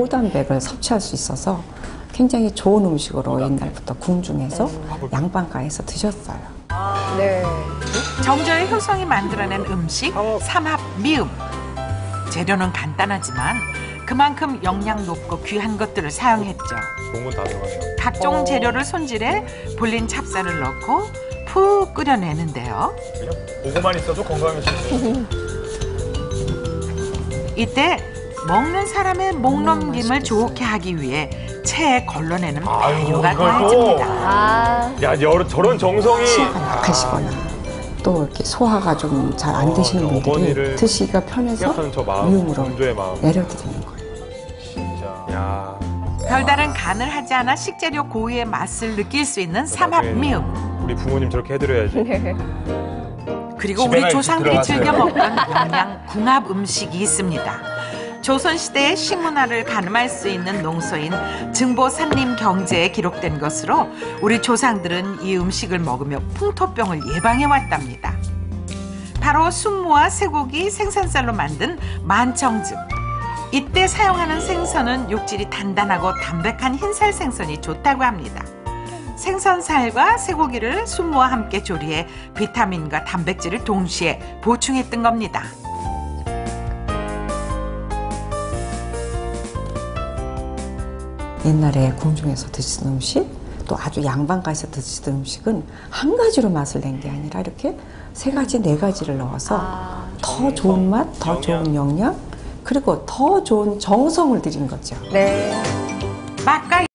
고단백을 섭취할 수 있어서 굉장히 좋은 음식으로 옛날부터 궁중에서 양반가에서 드셨어요. 네. 정조의 효성이 만들어낸 음식 삼합 미음. 재료는 간단하지만 그만큼 영양 높고 귀한 것들을 사용했죠. 좋은 다. 각종 재료를 손질해 불린 찹쌀을 넣고 푹 끓여내는데요. 그냥 보고만 있어도 건강해지네. 이때 먹는 사람의 목 넘김을 좋게 하기 위해 체에 걸러내는 아이고, 배유가 이걸 또. 더해집니다. 아, 야, 여러, 저런 정성이. 치아가 약하시거나 또 이렇게 소화가 좀 잘안 아, 되시는 그 분들이 어머니를 드시기가 편해서 생각하는 저 마음, 미음으로 정조의 마음. 내려드리는 거예요. 진짜. 야. 별다른 간을 하지 않아 식재료 고유의 맛을 느낄 수 있는 삼합 나중에 미음. 우리 부모님 저렇게 해드려야지. 네. 그리고 우리 조상들이 들어가세요. 즐겨 먹던 영양 궁합 음식이 있습니다. 조선시대의 식문화를 가늠할 수 있는 농서인 증보산림 경제에 기록된 것으로 우리 조상들은 이 음식을 먹으며 풍토병을 예방해 왔답니다. 바로 순무와 쇠고기 생선살로 만든 만청즙. 이때 사용하는 생선은 육질이 단단하고 담백한 흰살 생선이 좋다고 합니다. 생선살과 쇠고기를 순무와 함께 조리해 비타민과 단백질을 동시에 보충했던 겁니다. 옛날에 궁중에서 드시던 음식 또 아주 양반가에서 드시던 음식은 한 가지로 맛을 낸 게 아니라 이렇게 세 가지 네 가지를 넣어서 아, 더 좋은 맛, 더 좋은 영양 그리고 더 좋은 정성을 들인 거죠. 네. 맛과